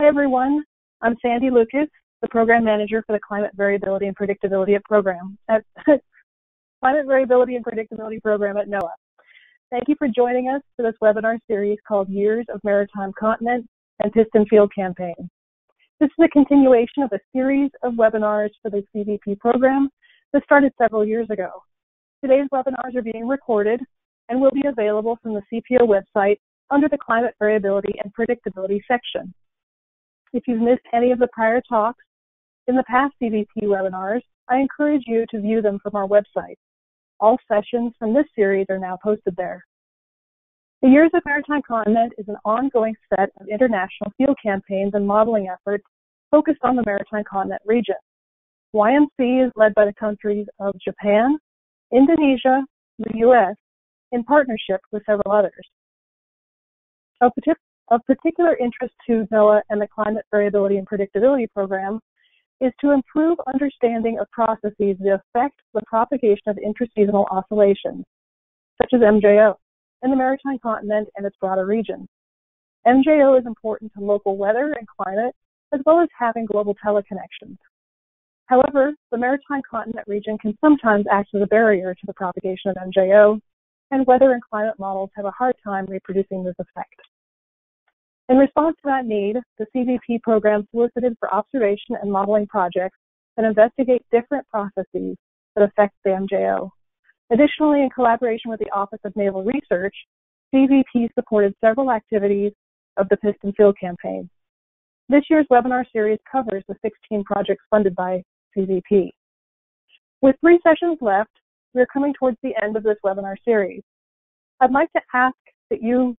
Hi, everyone. I'm Sandy Lucas, the Program Manager for the Climate Variability and Predictability Program at Climate Variability and Predictability Program at NOAA. Thank you for joining us for this webinar series called Years of Maritime Continent and Piston Field Campaign. This is a continuation of a series of webinars for the CVP program that started several years ago. Today's webinars are being recorded and will be available from the CPO website under the Climate Variability and Predictability section. If you've missed any of the prior talks in the past CVP webinars, I encourage you to view them from our website. All sessions from this series are now posted there. The Years of Maritime Continent is an ongoing set of international field campaigns and modeling efforts focused on the Maritime Continent region. YMC is led by the countries of Japan, Indonesia, the U.S., in partnership with several others. Of, of particular interest to NOAA and the Climate Variability and Predictability Program is to improve understanding of processes that affect the propagation of interseasonal oscillations, such as MJO, in the maritime continent and its broader region. MJO is important to local weather and climate, as well as having global teleconnections. However, the maritime continent region can sometimes act as a barrier to the propagation of MJO, and weather and climate models have a hard time reproducing this effect. In response to that need, the CVP program solicited for observation and modeling projects that investigate different processes that affect the MJO. Additionally, in collaboration with the Office of Naval Research, CVP supported several activities of the Piston Field Campaign. This year's webinar series covers the 16 projects funded by CVP. With three sessions left, we're coming towards the end of this webinar series. I'd like to ask that you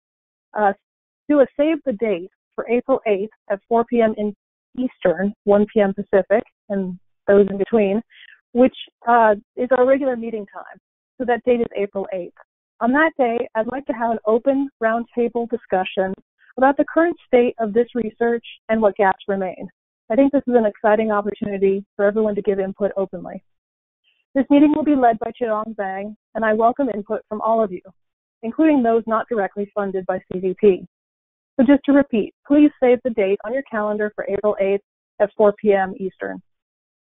uh, do a save the date for April 8th at 4 p.m. in Eastern, 1 p.m. Pacific, and those in between, which uh, is our regular meeting time. So that date is April 8th. On that day, I'd like to have an open roundtable discussion about the current state of this research and what gaps remain. I think this is an exciting opportunity for everyone to give input openly. This meeting will be led by Chidong Zhang, and I welcome input from all of you, including those not directly funded by CVP. So just to repeat, please save the date on your calendar for April 8th at 4 p.m. Eastern.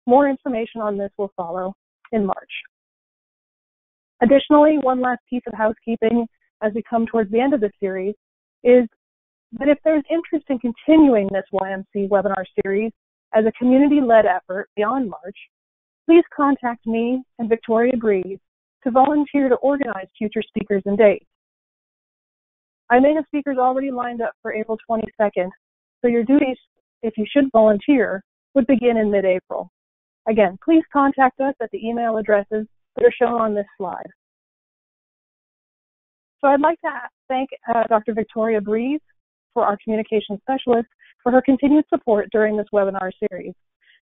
More information on this will follow in March. Additionally, one last piece of housekeeping as we come towards the end of the series is that if there's interest in continuing this YMC webinar series as a community-led effort beyond March, please contact me and Victoria Breeze to volunteer to organize future speakers and dates. I may have speakers already lined up for April 22nd, so your duties, if you should volunteer, would begin in mid-April. Again, please contact us at the email addresses that are shown on this slide. So I'd like to thank uh, Dr. Victoria Breeze for our communication specialist for her continued support during this webinar series.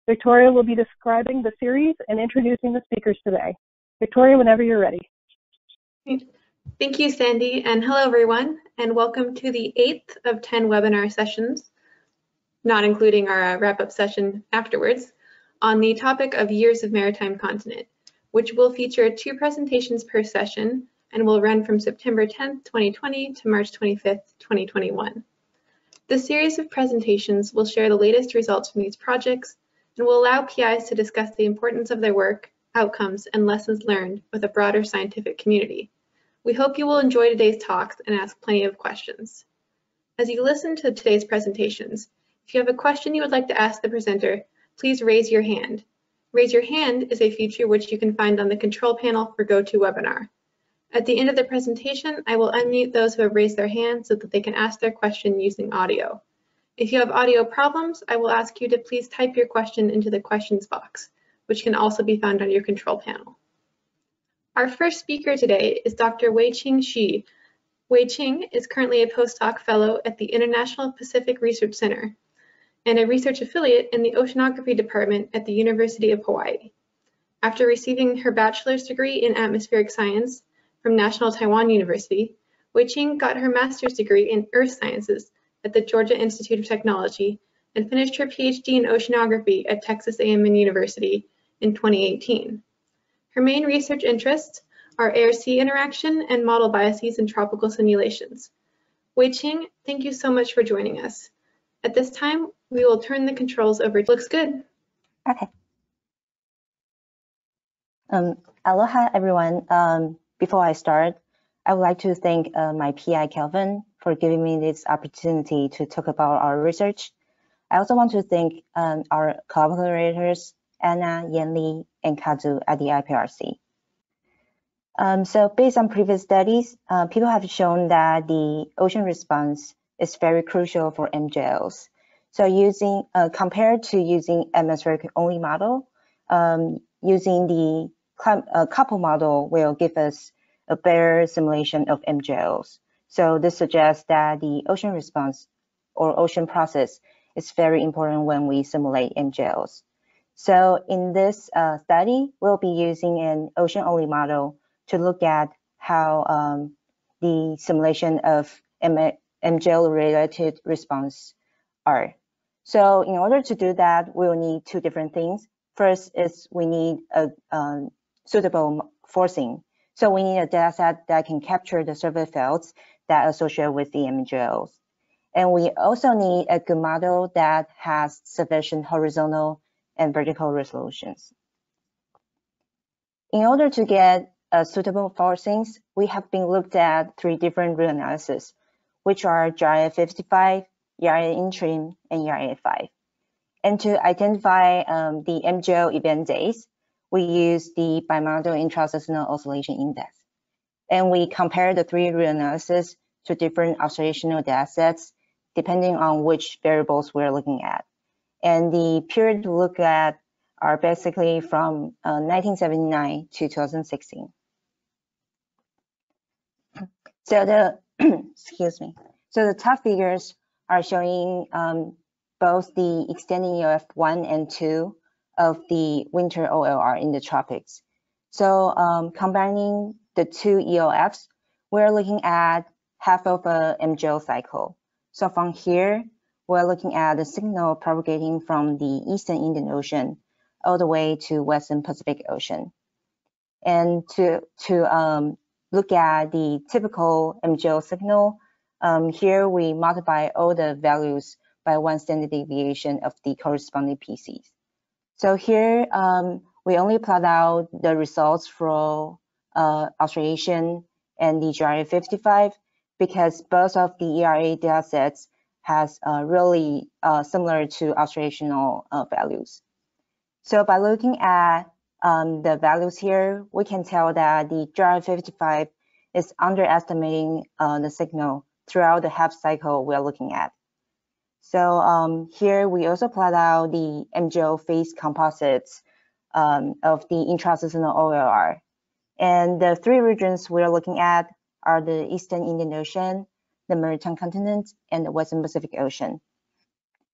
Victoria will be describing the series and introducing the speakers today. Victoria, whenever you're ready. Thank you, Sandy, and hello, everyone, and welcome to the eighth of 10 webinar sessions, not including our uh, wrap-up session afterwards, on the topic of Years of Maritime Continent, which will feature two presentations per session and will run from September 10th, 2020 to March 25th, 2021. The series of presentations will share the latest results from these projects and will allow PIs to discuss the importance of their work, outcomes, and lessons learned with a broader scientific community. We hope you will enjoy today's talks and ask plenty of questions. As you listen to today's presentations, if you have a question you would like to ask the presenter, please raise your hand. Raise your hand is a feature which you can find on the control panel for GoToWebinar. At the end of the presentation, I will unmute those who have raised their hand so that they can ask their question using audio. If you have audio problems, I will ask you to please type your question into the questions box, which can also be found on your control panel. Our first speaker today is Dr. Wei-Ching Hsu. Wei-Ching is currently a postdoc fellow at the International Pacific Research Center and a research affiliate in the Oceanography Department at the University of Hawaii. After receiving her bachelor's degree in atmospheric science from National Taiwan University, Wei-Ching got her master's degree in earth sciences at the Georgia Institute of Technology and finished her PhD in oceanography at Texas A&M University in 2018. Her main research interests are air-sea interaction and model biases in tropical simulations. Wei Ching, thank you so much for joining us. At this time, we will turn the controls over. Looks good. Okay. Um, aloha, everyone. Um, before I start, I would like to thank uh, my PI, Kelvin, for giving me this opportunity to talk about our research. I also want to thank um, our collaborators, Anna, Yanli, and Kazu at the IPRC. Um, so based on previous studies, uh, people have shown that the ocean response is very crucial for MJOs. So using uh, compared to using atmospheric only model, um, using the uh, couple model will give us a better simulation of MJOs. So this suggests that the ocean response or ocean process is very important when we simulate MJOs. So in this uh, study, we'll be using an ocean-only model to look at how um, the simulation of MJO-related response are. So in order to do that, we'll need two different things. First is we need a um, suitable forcing. So we need a data set that can capture the survey fields that associate with the MJOs. And we also need a good model that has sufficient horizontal and vertical resolutions. In order to get a suitable forcings, we have been looked at three different reanalyses, which are JRA 55, ERA interim, and ERA 5. And to identify um, the MJO event days, we use the bimodal intraseasonal oscillation index. And we compare the three reanalysis to different observational data sets, depending on which variables we're looking at. And the period to look at are basically from uh, 1979 to 2016. So the, excuse me. So the top figures are showing um, both the extending EOF 1 and 2 of the winter OLR in the tropics. So um, combining the two EOFs, we're looking at half of a MJO cycle. So from here, we're looking at the signal propagating from the Eastern Indian Ocean all the way to Western Pacific Ocean. And to, to um, look at the typical MJO signal, um, here we multiply all the values by one standard deviation of the corresponding PCs. So here um, we only plot out the results for uh, Australasian and the JRA 55 because both of the ERA datasets has uh, really uh, similar to observational uh, values. So by looking at um, the values here, we can tell that the JRA 55 is underestimating the signal throughout the half cycle we're looking at. So um, here we also plot out the MJO phase composites um, of the intraseasonal OLR. And the three regions we're looking at are the Eastern Indian Ocean, the Maritime Continent, and the Western Pacific Ocean.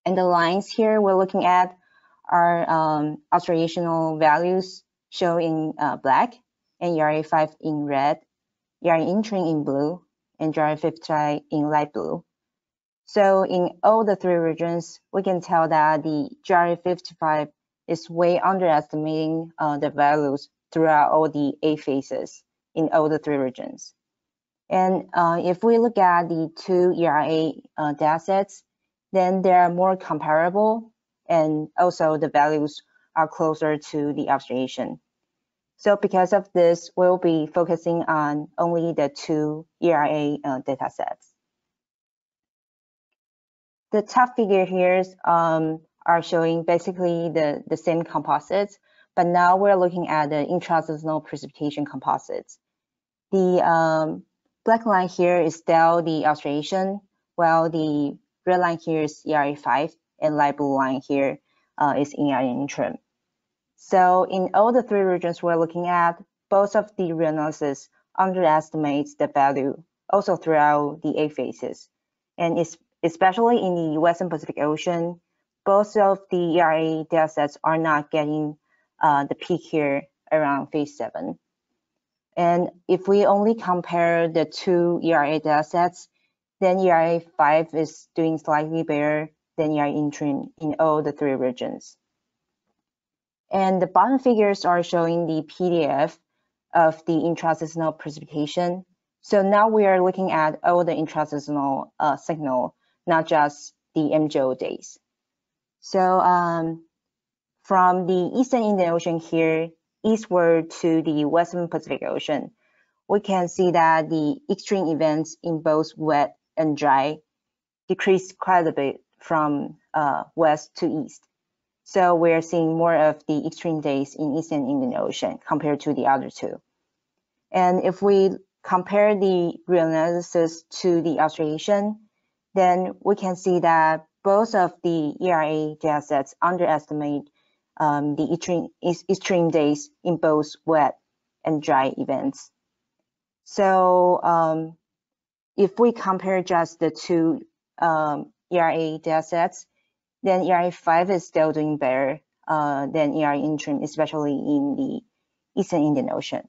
And the lines here we're looking at are um, values shown in uh, black and ERA5 in red, ERA interim in blue, and JRA55 in light blue. So in all the three regions, we can tell that the JRA55 is way underestimating uh, the values throughout all the eight phases in all the three regions. And uh, if we look at the two ERA uh, datasets, then they are more comparable and also the values are closer to the observation. So because of this, we'll be focusing on only the two ERA uh, datasets. The top figure here um, are showing basically the, the same composites, but now we're looking at the intraseasonal precipitation composites. The um, black line here is still the Australasian, while the red line here is ERA5, and light blue line here uh, is ERA interim. So in all the three regions we're looking at, both of the reanalysis underestimates the value also throughout the eight phases. And it's, especially in the Western Pacific Ocean, both of the ERA datasets are not getting uh, the peak here around phase seven. And if we only compare the two ERA datasets, then ERA 5 is doing slightly better than ERA interim in all the three regions. And the bottom figures are showing the PDF of the intraseasonal precipitation. So now we are looking at all the intraseasonal uh, signal, not just the MJO days. So um, from the Eastern Indian Ocean here eastward to the Western Pacific Ocean, we can see that the extreme events in both wet and dry decreased quite a bit from uh, west to east. So we're seeing more of the extreme days in Eastern Indian Ocean compared to the other two. And if we compare the reanalysis to the Australasian, then we can see that both of the ERA datasets underestimate um, the extreme, extreme days in both wet and dry events. So um, if we compare just the two um, ERA datasets, then ERA5 is still doing better uh, than ERA interim, especially in the Eastern Indian Ocean.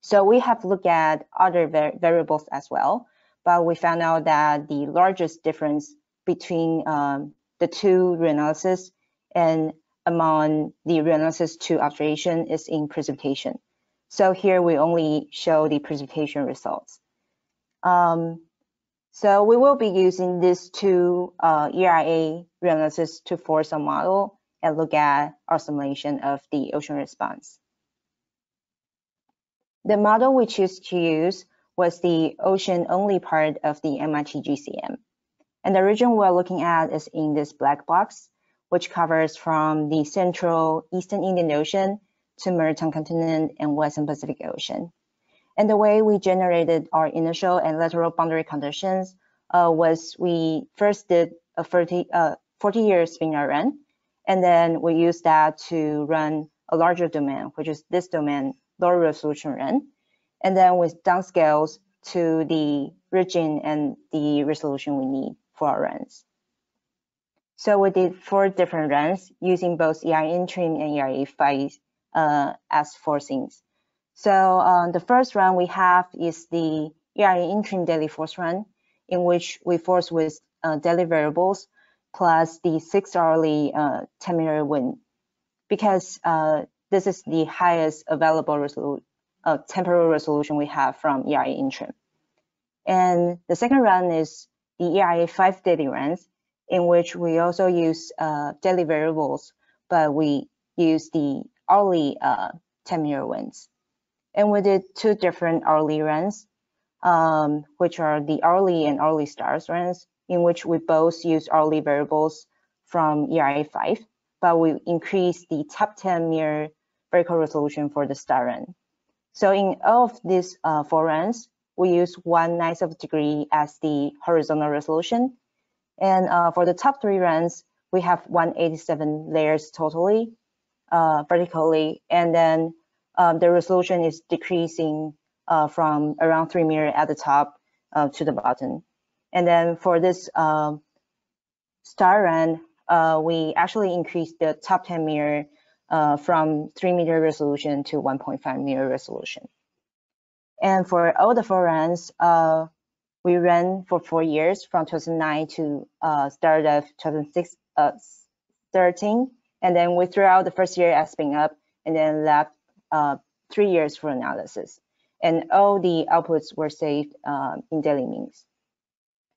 So we have looked at other variables as well, but we found out that the largest difference between um, the two reanalysis and among the reanalysis to observation is in precipitation. So here we only show the precipitation results. Um, so we will be using these two uh, ERA reanalysis to force a model and look at our simulation of the ocean response. The model we choose to use was the ocean-only part of the MIT GCM. And the region we're looking at is in this black box, which covers from the central Eastern Indian Ocean to Maritime Continent and Western Pacific Ocean. And the way we generated our initial and lateral boundary conditions uh, was we first did a 40, uh, 40 year spinner run, and then we used that to run a larger domain, which is this domain, lower resolution run. And then we downscales to the region and the resolution we need for our runs. So we did four different runs using both ERA interim and ERA 5 uh, as forcings. So um, the first run we have is the ERA interim daily force run, in which we force with uh, daily variables plus the six hourly uh, 10 meter wind, because uh, this is the highest available resolu uh, temporal resolution we have from ERA interim. And the second run is the ERA 5 daily runs, in which we also use uh, daily variables, but we use the hourly uh, 10 meter winds. And we did two different hourly runs, um, which are the hourly and hourly stars runs, in which we both use hourly variables from ERA5, but we increase the top 10 meter vertical resolution for the star run. So in all of these uh, four runs, we use one ninth of a degree as the horizontal resolution. And uh, for the top three runs, we have 187 layers totally, uh, vertically, and then um, the resolution is decreasing uh, from around three meter at the top uh, to the bottom. And then for this um, star run, uh, we actually increased the top 10 meter uh, from three meter resolution to 1.5 meter resolution. And for all the four runs, we ran for four years from 2009 to uh, start of 2013. Uh, and then we threw out the first year as spin up and then left uh, three years for analysis. And all the outputs were saved uh, in daily means.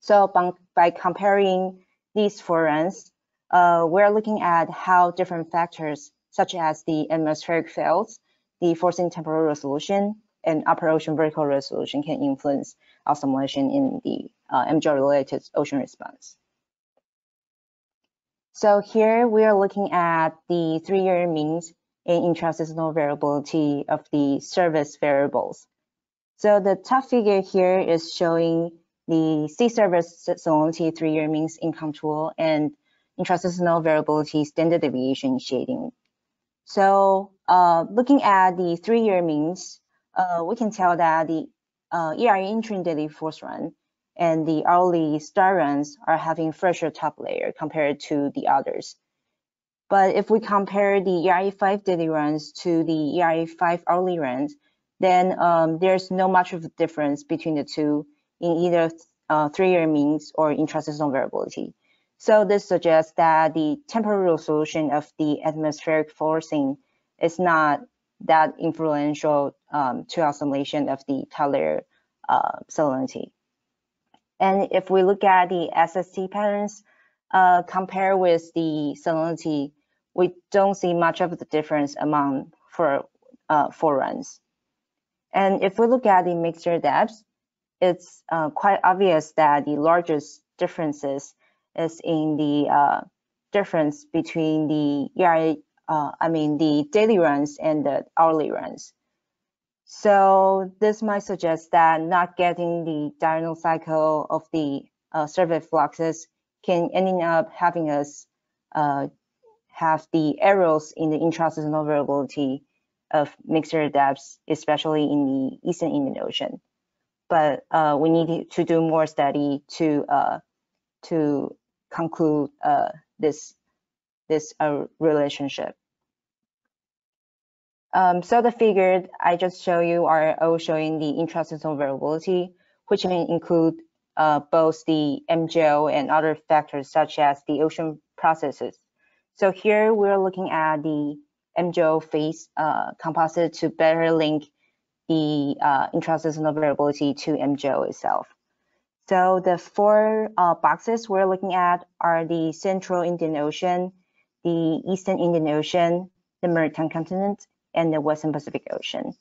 So by, by comparing these four runs, uh, we're looking at how different factors such as the atmospheric fields, the forcing temporal resolution, and upper ocean vertical resolution can influence our simulation in the uh, MJO-related ocean response. So here we are looking at the three-year means and intraseasonal variability of the service variables. So the top figure here is showing the sea surface salinity three-year means income tool and intraseasonal variability standard deviation shading. So uh, looking at the three-year means, uh, we can tell that the uh, ERA interim daily force run and the hourly star runs are having fresher top layer compared to the others. But if we compare the ERA5 daily runs to the ERA5 hourly runs, then um, there's no much of a difference between the two in either uh, three-year means or intraseasonal variability. So this suggests that the temporal resolution of the atmospheric forcing is not that influential um, to our simulation of the Tyler uh, salinity. And if we look at the SST patterns, uh, compare with the salinity, we don't see much of the difference among for uh, four runs. And if we look at the mixture depths, it's uh, quite obvious that the largest differences is in the uh, difference between the ERA, uh, I mean the daily runs and the hourly runs. So this might suggest that not getting the diurnal cycle of the uh, survey fluxes can ending up having us uh, have the errors in the intraseasonal variability of mixture depths, especially in the Eastern Indian Ocean. But uh, we need to do more study to uh, to conclude uh, this this uh, relationship. Um, so the figures I just show you are all showing the intraseasonal variability, which may include uh, both the MJO and other factors such as the ocean processes. So here we're looking at the MJO phase uh, composite to better link the uh, variability to MJO itself. So the four uh, boxes we're looking at are the Central Indian Ocean, the Eastern Indian Ocean, the Maritime Continent, and the Western Pacific Ocean.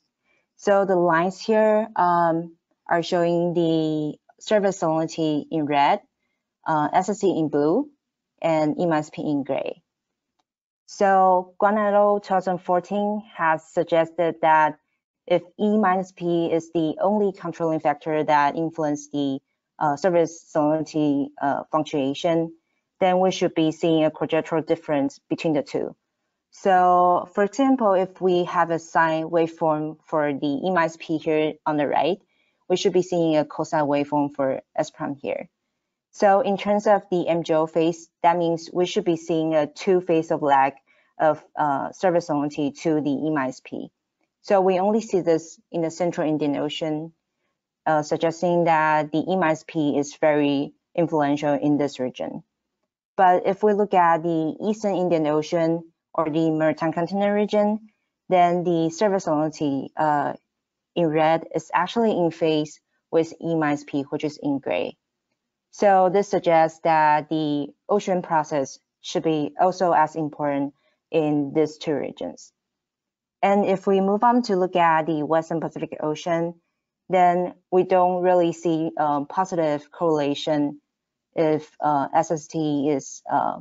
So the lines here um, are showing the surface salinity in red, uh, SST in blue, and E minus P in gray. So Guanado 2014 has suggested that if E minus P is the only controlling factor that influence the uh, surface salinity uh, fluctuation, then we should be seeing a quadrature difference between the two. So for example, if we have a sine waveform for the E minus P here on the right, we should be seeing a cosine waveform for S prime here. So in terms of the MJO phase, that means we should be seeing a two phase of lag of uh, surface salinity to the E minus P. So we only see this in the central Indian Ocean, uh, suggesting that the E minus P is very influential in this region. But if we look at the Eastern Indian Ocean, or the maritime continent region, then the surface salinity uh, in red is actually in phase with E minus P, which is in gray. So this suggests that the ocean process should be also as important in these two regions. And if we move on to look at the Western Pacific Ocean, then we don't really see um, positive correlation if uh, SST is uh,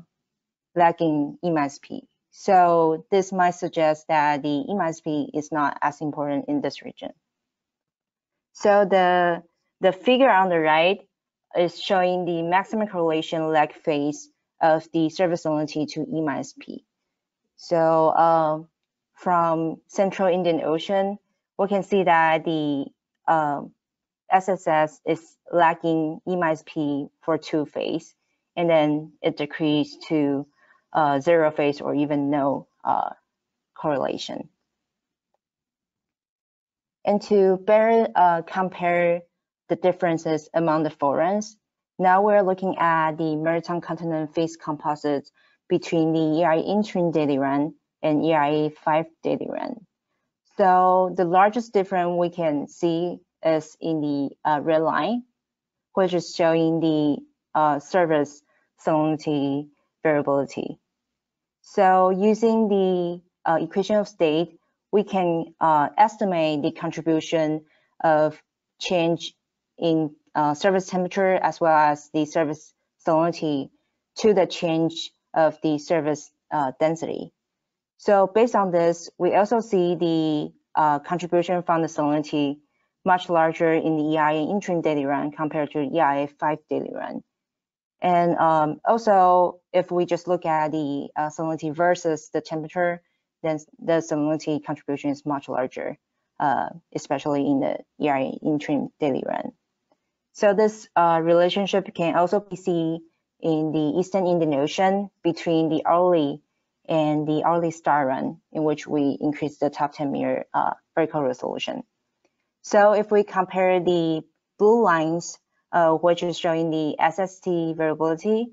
lagging E minus P. So this might suggest that the EMSP is not as important in this region. So the, the figure on the right is showing the maximum correlation lag phase of the surface salinity to EMSP. So uh, from Central Indian Ocean, we can see that the um, SSS is lacking E for two phase, and then it decreased to uh, zero phase or even no uh, correlation. And to better uh, compare the differences among the forums, now we're looking at the maritime continent phase composites between the ERA interim daily run and ERA 5 daily run. So the largest difference we can see is in the uh, red line, which is showing the uh, surface salinity variability. So using the uh, equation of state, we can uh, estimate the contribution of change in uh, surface temperature as well as the surface salinity to the change of the surface uh, density. So based on this, we also see the uh, contribution from the salinity much larger in the ERA interim daily run compared to ERA 5 daily run. And um, also, if we just look at the uh, salinity versus the temperature, then the salinity contribution is much larger, uh, especially in the ERA interim daily run. So this uh, relationship can also be seen in the Eastern Indian Ocean between the early and the early star run, in which we increase the top 10 meter uh, vertical resolution. So if we compare the blue lines uh, which is showing the SST variability,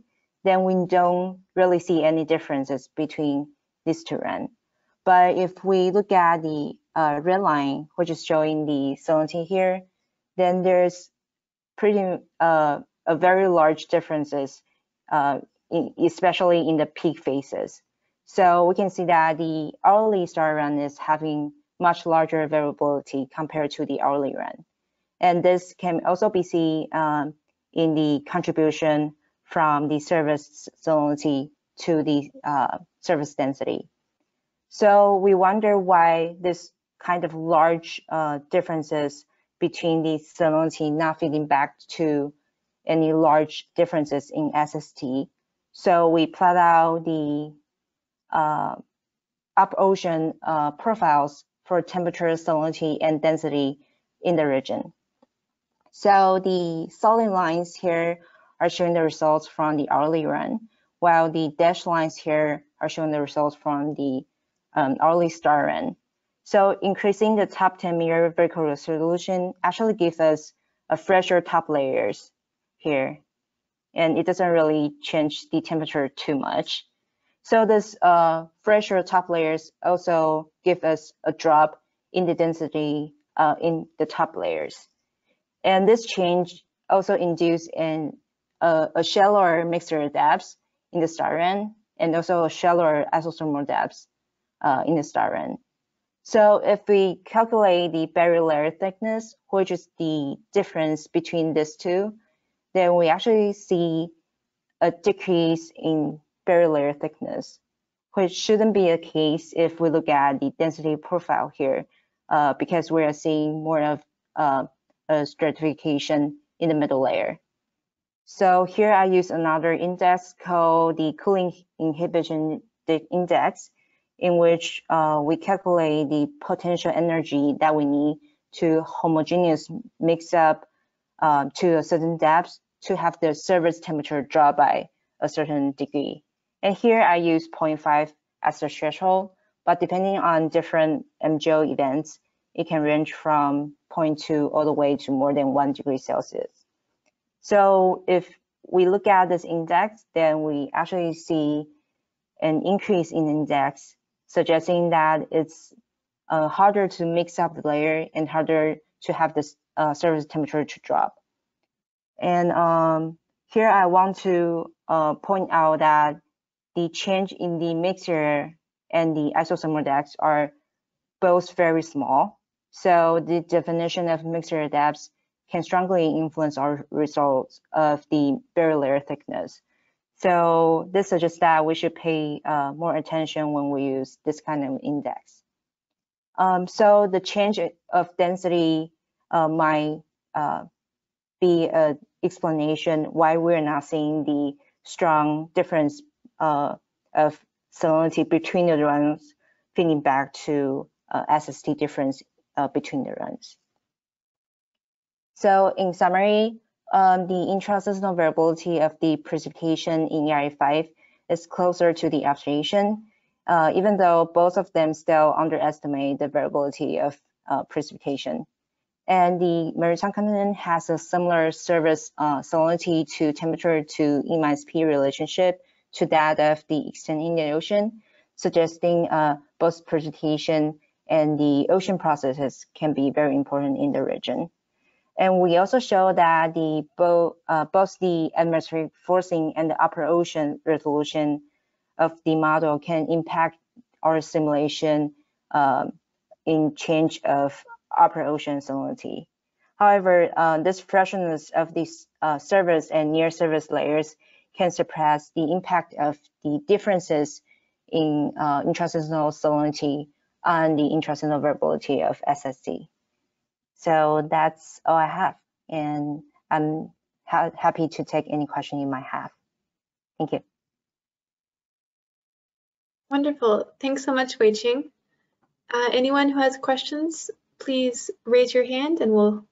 then we don't really see any differences between these two runs. But if we look at the uh, red line, which is showing the salinity here, then there's pretty uh, a very large differences uh, especially in the peak phases. So we can see that the early star run is having much larger variability compared to the hourly run. And this can also be seen um, in the contribution from the surface salinity to the uh, surface density. So we wonder why this kind of large uh, differences between the salinity not feeding back to any large differences in SST. So we plot out the uh, up ocean uh, profiles for temperature, salinity, and density in the region. So the solid lines here are showing the results from the hourly run, while the dashed lines here are showing the results from the um, hourly star run. So increasing the top 10 meter vertical resolution actually gives us a fresher top layers here. And it doesn't really change the temperature too much. So this uh, fresher top layers also give us a drop in the density uh, in the top layers. And this change also induced an, uh, a shallower mixture depth in the star run and also a shallower isothermal depth uh, in the star run. So if we calculate the barrier layer thickness, which is the difference between these two, then we actually see a decrease in barrier layer thickness, which shouldn't be a case if we look at the density profile here, uh, because we are seeing more of uh, a stratification in the middle layer. So here I use another index called the cooling inhibition index, in which uh, we calculate the potential energy that we need to homogeneous mix up uh, to a certain depth to have the surface temperature drop by a certain degree. And here I use 0.5 as the threshold, but depending on different MJO events, it can range from 0.2 all the way to more than one degree Celsius. So if we look at this index, then we actually see an increase in index, suggesting that it's uh, harder to mix up the layer and harder to have this uh, surface temperature to drop. And um, here I want to uh, point out that the change in the mixture and the isothermal depths are both very small. So the definition of mixture depths can strongly influence our results of the barrier layer thickness. So this suggests that we should pay uh, more attention when we use this kind of index. Um, so the change of density uh, might uh, be an explanation why we're not seeing the strong difference uh, of salinity between the runs feeding back to uh, SST difference uh, between the runs. So in summary, um, the intraseasonal variability of the precipitation in ERA5 is closer to the observation, uh, even though both of them still underestimate the variability of uh, precipitation. And the maritime continent has a similar surface uh, salinity to temperature to E minus P relationship to that of the Eastern Indian Ocean, suggesting uh, both precipitation and the ocean processes can be very important in the region. And we also show that the both, uh, both the atmospheric forcing and the upper ocean resolution of the model can impact our simulation um, in change of upper ocean salinity. However, uh, this freshness of these uh, surface and near surface layers can suppress the impact of the differences in uh, salinity on the intraseasonal variability of SST. So that's all I have, and I'm ha happy to take any question you might have. Thank you. Wonderful. Thanks so much, Weiqing. Uh, anyone who has questions, please raise your hand and we'll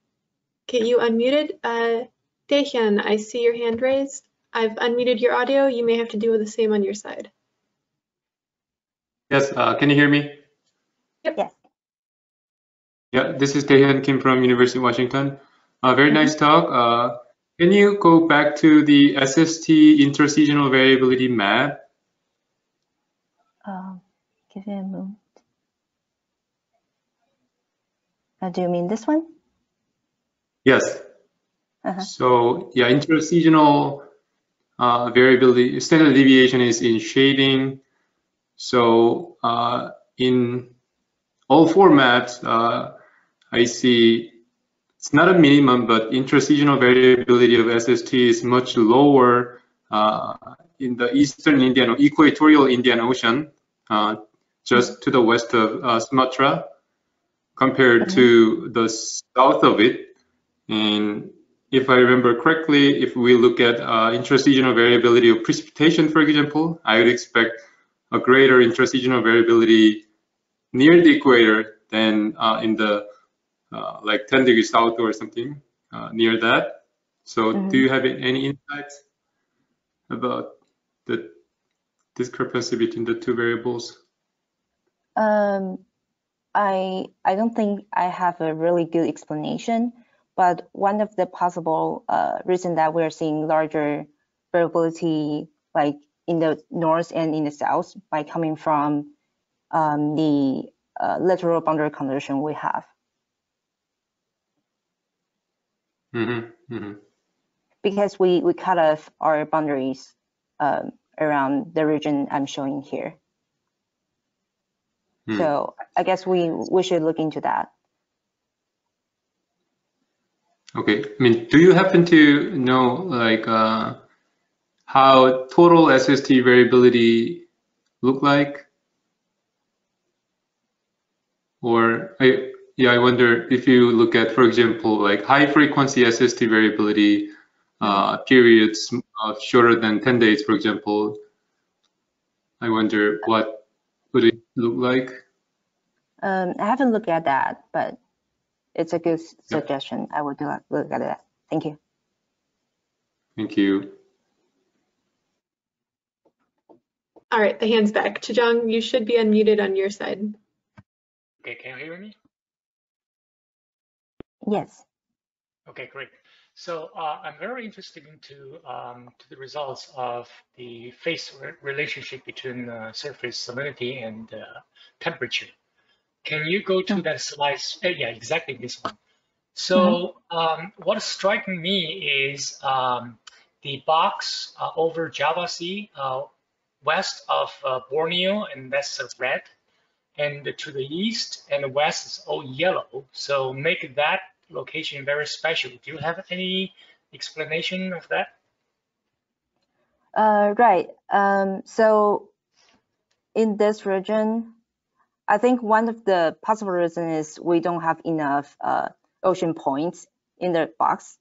get you unmuted. Uh, Daehyun, I see your hand raised. I've unmuted your audio. You may have to do the same on your side. Yes, uh, can you hear me? Yep. Yes. Yeah, this is Daehyun Kim from University of Washington. Uh, very Mhm. nice talk. Uh, can you go back to the SST interseasonal variability map? Um, give me a moment. Uh, do you mean this one? Yes. Uh-huh. So yeah, interseasonal uh, variability, standard deviation is in shading. So uh, in all four maps, uh, I see it's not a minimum, but interseasonal variability of SST is much lower uh, in the eastern Indian, or equatorial Indian Ocean, uh, just to the west of uh, Sumatra, compared to the south of it. And if I remember correctly, if we look at uh, intraseasonal variability of precipitation, for example, I would expect a greater intraseasonal variability near the equator than uh, in the uh, like 10 degrees south or something uh, near that. So Mhm. do you have any insights about the discrepancy between the two variables? Um, I I don't think I have a really good explanation, but one of the possible uh, reason that we're seeing larger variability, like in the north and in the south, by coming from um, the uh, lateral boundary condition we have, Mm-hmm, mm-hmm. because we we cut off our boundaries um, around the region I'm showing here. Hmm. So I guess we we should look into that. Okay. I mean, do you happen to know like uh, how total SST variability look like? Or I yeah, I wonder if you look at, for example, like high frequency SST variability uh, periods uh, shorter than 10 days, for example. I wonder what would it look like? Um, I haven't looked at that, but it's a good s- suggestion. I will do a- look at that. Thank you. Thank you. All right, the hand's back. Chidong, you should be unmuted on your side. Okay, can you hear me? Yes. Okay, great. So uh, I'm very interested into um, to the results of the phase re- relationship between uh, surface salinity and uh, temperature. Can you go to Mm. that slide? Uh, yeah, exactly this one. So um, what striking me is um, the box uh, over Java Sea uh, west of uh, Borneo, and that's uh, red. And to the east and west is all yellow. So make that location very special. Do you have any explanation of that? Uh, right. Um, so in this region, I think one of the possible reasons is we don't have enough uh, ocean points in the box.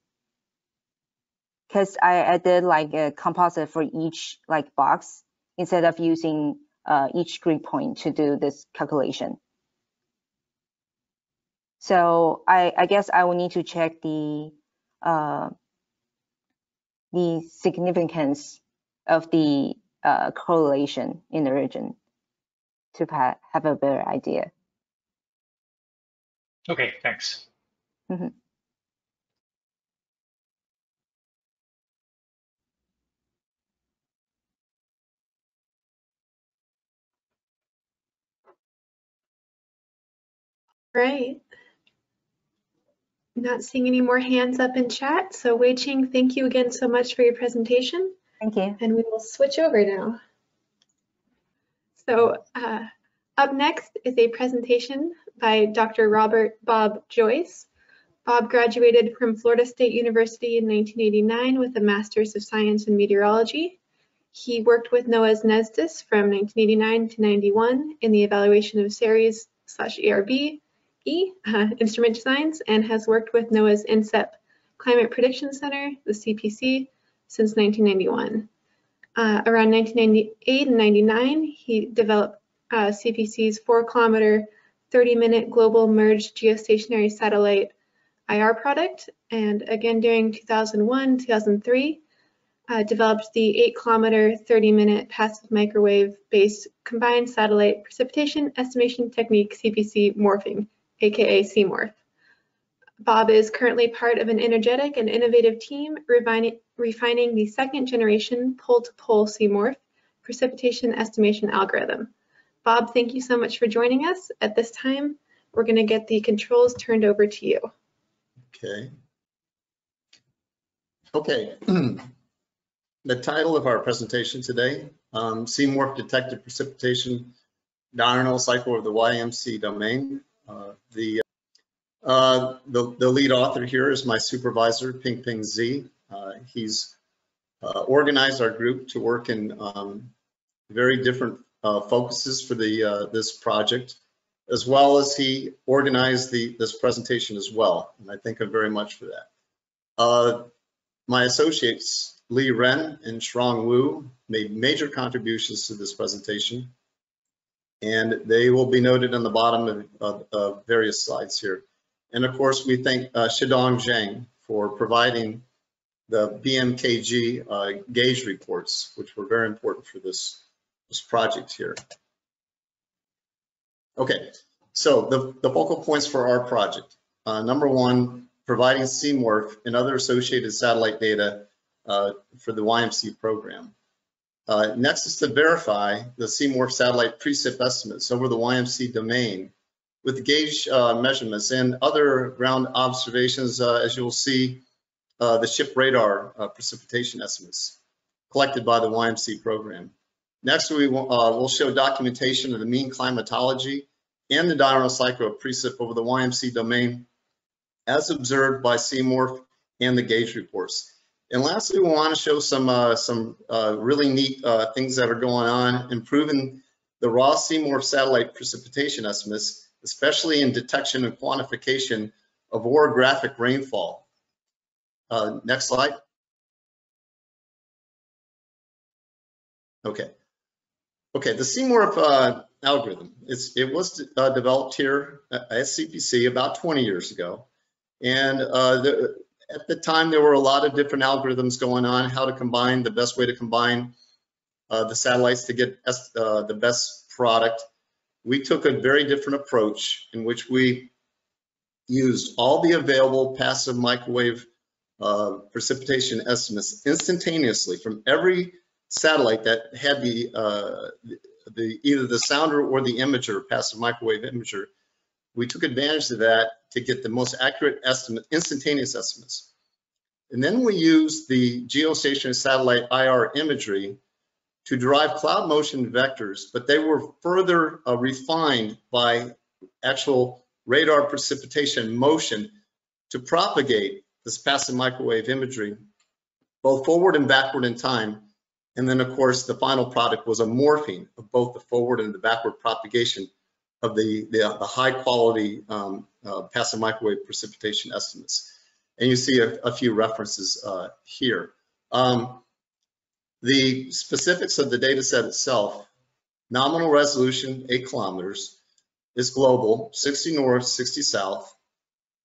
Because I, did like a composite for each like box instead of using uh, each grid point to do this calculation. So I, I guess I will need to check the uh, the significance of the uh, correlation in the region to have a better idea. Okay, thanks. Mm-hmm. Right. Not seeing any more hands up in chat. So Wei Ching, thank you again so much for your presentation. Thank you. And we will switch over now. So uh, up next is a presentation by Dr. Robert Bob Joyce. Bob graduated from Florida State University in 1989 with a Master's of Science in Meteorology. He worked with NOAA's NESDIS from 1989 to 91 in the evaluation of CERES slash ERB E uh, instrument designs and has worked with NOAA's NCEP Climate Prediction Center, the CPC, since 1991. Uh, around 1998 and 99, he developed uh, CPC's 4 kilometer, 30 minute global merged geostationary satellite IR product. And again, during 2001, 2003, uh, developed the 8 kilometer, 30 minute passive microwave based combined satellite precipitation estimation technique CPC morphing, aka CMORPH. Bob is currently part of an energetic and innovative team refining, the second generation pole-to-pole CMORPH precipitation estimation algorithm. Bob, thank you so much for joining us. At this time, we're going to get the controls turned over to you. Okay. Okay. the title of our presentation today, um, detected precipitation diurnal cycle of the YMC domain. Uh, the, uh, the, the lead author here is my supervisor, Ping Ping Z. Uh, he's uh, organized our group to work in um, very different uh, focuses for the uh, this project, as well as he organized the this presentation as well. And I thank him very much for that. my associates, Li Ren and Shuang Wu, made major contributions to this presentation, and they will be noted on the bottom of, of, of various slides here. And of course, we thank uh, Chidong Zhang for providing the BMKG uh, gauge reports, which were very important for this, this project here. Okay, so the, the focal points for our project. Uh, number one, providing CMORPH and other associated satellite data uh, for the YMC program. Uh, next is to verify the CMORPH satellite precip estimates over the YMC domain with gauge uh, measurements and other ground observations, uh, as you'll see uh, the ship radar precipitation estimates collected by the YMC program. Next, we will we'll show documentation of the mean climatology and the diurnal cycle of precip over the YMC domain as observed by CMORPH and the gauge reports. And lastly, we want to show some uh, some uh, really neat uh, things that are going on, improving the raw CMORPH satellite precipitation estimates, especially in detection and quantification of orographic rainfall uh, next slide. Okay. Okay, the CMORPH uh, algorithm, it's, it was uh, developed here at CPC about 20 years ago. And uh, the, at the time, there were a lot of different algorithms going on, how to combine, the best way to combine uh, the satellites to get uh, the best product. We took a very different approach in which we used all the available passive microwave uh, precipitation estimates instantaneously from every satellite that had the, uh, the, the, either the sounder or the imager, passive microwave imager. We took advantage of that to get the most accurate estimate, instantaneous estimates. And then we used the geostationary satellite IR imagery to derive cloud motion vectors, but they were further uh, refined by actual radar precipitation motion to propagate this passive microwave imagery, both forward and backward in time. And then of course, the final product was a morphing of both the forward and the backward propagation of the, the, the high quality um, uh, passive microwave precipitation estimates. And you see a, a few references uh, here. Um, the specifics of the data set itself, nominal resolution, eight kilometers, is global, 60 north, 60 south,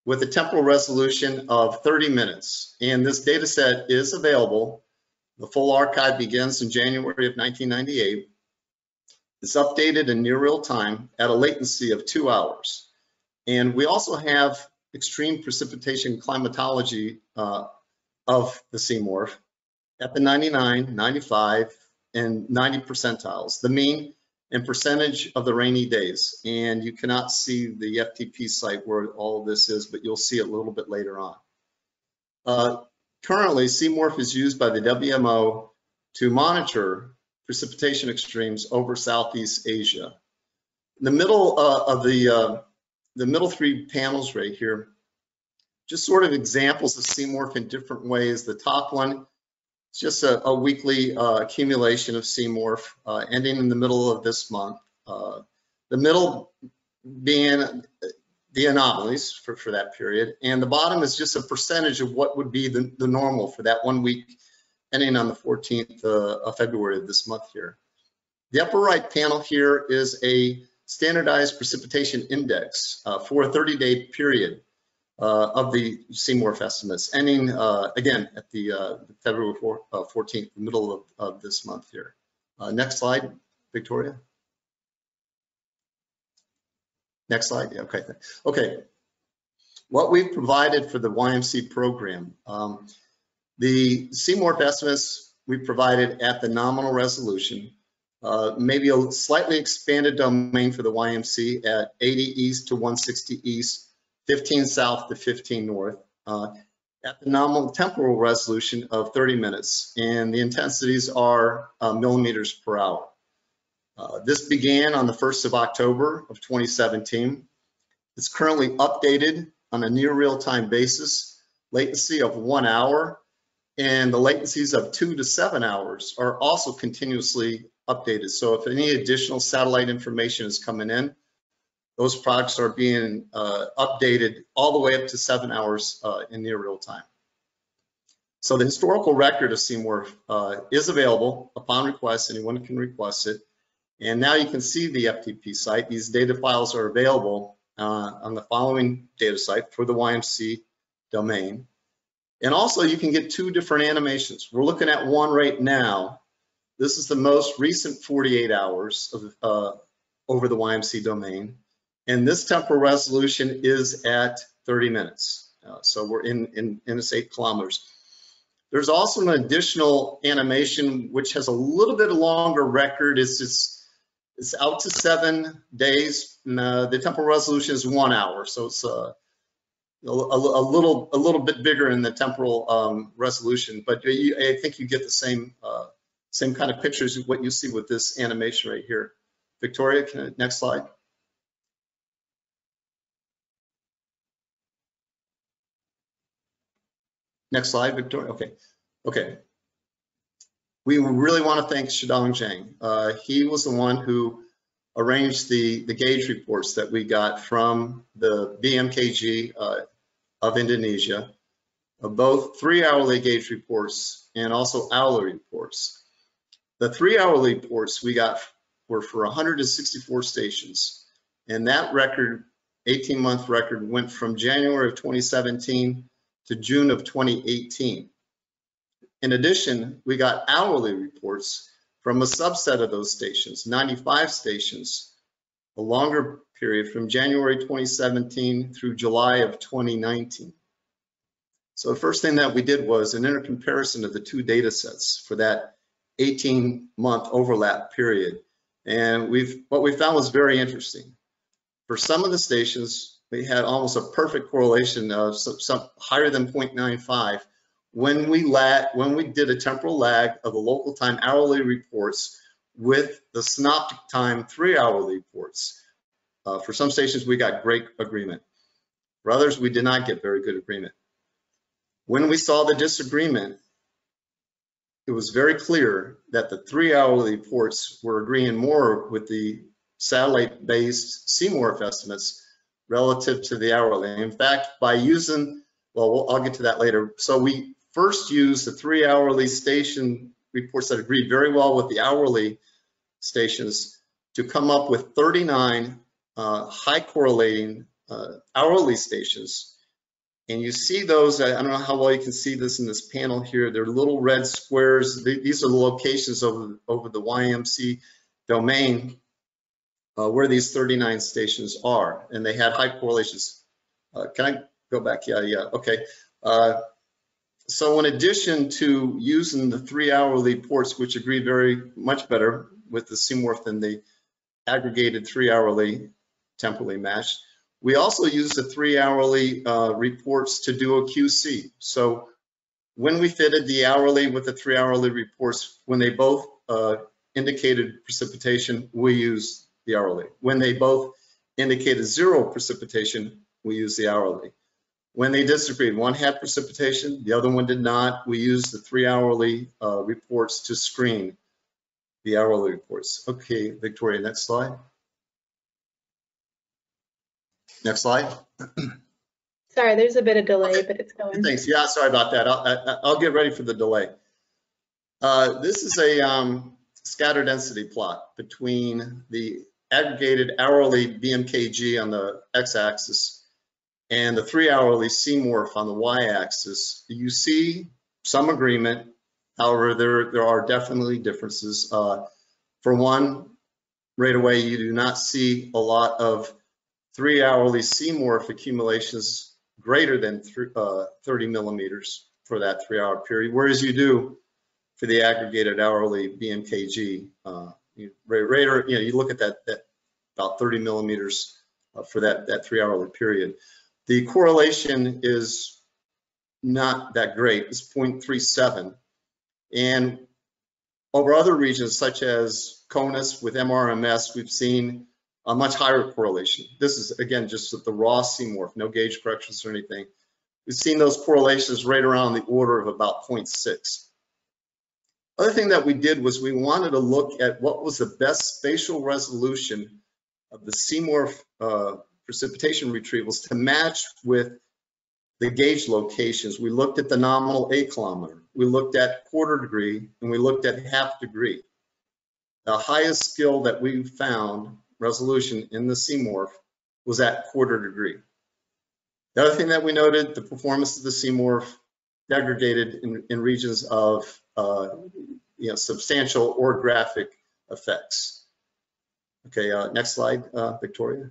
with a temporal resolution of 30 minutes. And this data set is available. The full archive begins in January of 1998. It's updated in near real time at a latency of two hours. And we also have extreme precipitation climatology uh, of the CMORPH at the 99, 95, and 90 percentiles. The mean and percentage of the rainy days. And you cannot see the FTP site where all this is, but you'll see it a little bit later on. Uh, currently, CMORPH is used by the WMO to monitor precipitation extremes over Southeast Asia. The middle uh, of the, uh, the middle three panels right here, just sort of examples of CMORPH in different ways. The top one it's just a, a weekly uh, accumulation of CMORPH uh, ending in the middle of this month. Uh, the middle being the anomalies for, for that period. And the bottom is just a percentage of what would be the, the normal for that one week ending on the 14th uh, of February of this month here. The upper right panel here is a standardized precipitation index uh, for a 30-day period of the CMORPH estimates, ending uh, again at the uh, February 4, 14th, middle of, of this month here. next slide, Victoria. Next slide. Yeah, okay. Okay. What we've provided for the YMC program, um, the CMORPH estimates we provided at the nominal resolution, uh, maybe a slightly expanded domain for the YMC at 80 east to 160 east 15 south to 15 north. Uh, at the nominal temporal resolution of 30 minutes, and the intensities are uh, millimeters per hour. Uh, This began on the 1st of October of 2017. It's currently updated on a near real-time basis, latency of one hour, and the latencies of two to seven hours are also continuously updated. So if any additional satellite information is coming in, those products are being uh, updated all the way up to seven hours uh, in near real time. So the historical record of CMORPH uh, is available upon request. Anyone can request it. And now you can see the FTP site. These data files are available uh, on the following data site for the YMC domain. And also you can get two different animations. We're looking at one right now. This is the most recent 48 hours of, uh, over the YMC domain. And this temporal resolution is at 30 minutes. Uh, so we're in, in, in it's eight kilometers. There's also an additional animation which has a little bit longer record. It's, it's, it's out to seven days. And, uh, the temporal resolution is one hour. So it's uh, a, a, little a little bit bigger in the temporal um, resolution, but you, I think you get the same uh, same kind of pictures what you see with this animation right here. Victoria, can, next slide. Next slide, Victoria. Okay, okay. We really want to thank Chidong Zhang. Uh, he was the one who arranged the, the gauge reports that we got from the BMKG uh, of Indonesia, uh, both three hourly gauge reports and also hourly reports. The three hourly reports we got were for 164 stations, and that record, 18 month record, went from January of 2017 to June of 2018. In addition, we got hourly reports from a subset of those stations, 95 stations, a longer period from January 2017 through July of 2019. So the first thing that we did was an intercomparison of the two data sets for that 18 month overlap period. And we've what we found was very interesting. For some of the stations, we had almost a perfect correlation of some, some higher than 0.95 when we lag, when we did a temporal lag of the local time hourly reports with the synoptic time three hourly reports. Uh, for some stations, we got great agreement. For others, we did not get very good agreement. When we saw the disagreement, it was very clear that the three hourly reports were agreeing more with the satellite-based CMORPH estimates relative to the hourly. In fact, by using, well, I'll get to that later. So we first used the three hourly station reports that agreed very well with the hourly stations to come up with 39 uh, high correlating uh, hourly stations. And you see those, I don't know how well you can see this in this panel here, they're little red squares. These are the locations over, over the YMC domain uh, where these 39 stations are, and they had high correlations. Uh, can I go back? Yeah, yeah, okay. Uh, so in addition to using the three hourly ports, which agree very much better with the CMORPH than the aggregated three hourly temporally matched, we also use the three hourly uh, reports to do a QC. So when we fitted the hourly with the three hourly reports, when they both uh, indicated precipitation, we use the hourly. When they both indicated zero precipitation, we use the hourly. When they disagreed, one had precipitation, the other one did not. We used the three hourly uh, reports to screen the hourly reports. Okay, Victoria, next slide. Next slide. Sorry, there's a bit of delay, but it's going. Thanks. Yeah, sorry about that. I'll, I'll get ready for the delay. Uh, this is a um, scatter density plot between the aggregated hourly BMKG on the x-axis and the three hourly CMORPH on the y-axis, you see some agreement. However, there, there are definitely differences. Uh, for one, right away, you do not see a lot of three hourly CMORPH accumulations greater than uh, 30 millimeters for that three hour period, whereas you do for the aggregated hourly BMKG. Uh, you, you know, you look at that, that about 30 millimeters uh, for that, that three hourly period. The correlation is not that great. It's 0.37. And over other regions such as CONUS with MRMS, we've seen a much higher correlation. This is again just the raw CMORPH, no gauge corrections or anything. We've seen those correlations right around the order of about 0.6. Other thing that we did was we wanted to look at what was the best spatial resolution of the CMORPH uh, precipitation retrievals to match with the gauge locations. We looked at the nominal A kilometer, we looked at quarter degree, and we looked at half degree. The highest skill that we found resolution in the CMORPH was at quarter degree. The other thing that we noted, the performance of the CMORPH degraded in, in regions of uh, you know, substantial orographic effects. Okay, uh, next slide, uh, Victoria.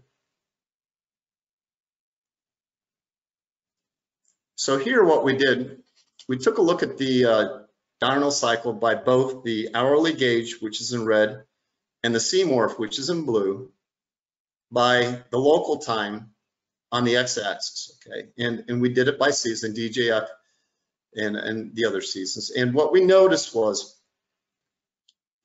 So here what we did, we took a look at the uh, diurnal cycle by both the hourly gauge, which is in red, and the CMORPH, which is in blue, by the local time on the x-axis, okay? And, and we did it by season, DJF and, and the other seasons. And what we noticed was